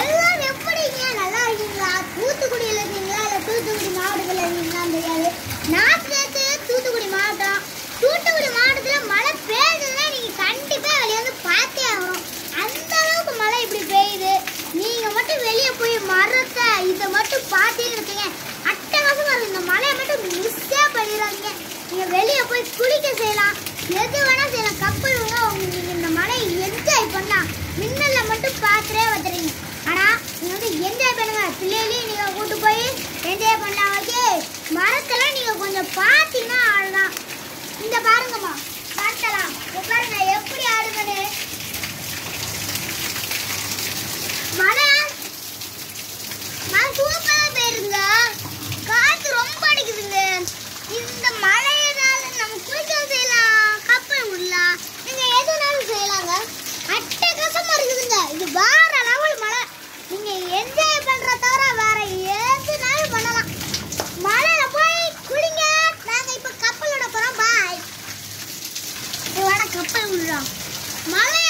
எல்லாரும் எப்படிங்க? நல்லா இருக்கீங்களா? தூத்துக்குடியில் இருக்கீங்களா? இல்லை தூத்துக்குடி மாவட்டத்தில் இருக்கீங்களான்னு தெரியாது. நான் சேர்த்து தூத்துக்குடி மாவட்டம். தூத்துக்குடி மாவட்டத்தில் மழை பெய்யுதுன்னா நீங்கள் கண்டிப்பாக வெளியே வந்து பார்த்தே ஆகணும். அந்த அளவுக்கு மழை இப்படி பெய்யுது. நீங்கள் மட்டும் வெளியே போய் மரத்தை இதை மட்டும் பார்த்தீங்கன்னு இருக்கீங்க. அட்டகாசமாக இருக்கும் இந்த மழையை மட்டும் மிஸ்ஸே பண்ணிடுறாங்க நீங்கள் வெளியே போய் குளிக்க செய்யலாம். எது வேணா செய்யலாம் கப்பல் விடுங்க உங்களுக்கு இந்த மழையை என்ஜாய் பண்ணலாம் மின்னல்ல மட்டும் பார்த்துட்டே வந்துடுறீங்க ஆனா நீங்க வந்து என்ஜாய் பண்ணுங்க பிள்ளைகளையும் நீங்க கூட்டு போய் என்ஜாய் பண்ணலாம் ஓகே மரத்தெல்லாம் நீங்க கொஞ்சம் பார்த்தீங்கன்னா ஆடலாம் இந்த பாருங்கம்மா பார்த்தலாம் இங்க பாருங்க எப்படி ஆடுங்கன்னு மழை மழை சூப்பர் 这个笨的麻利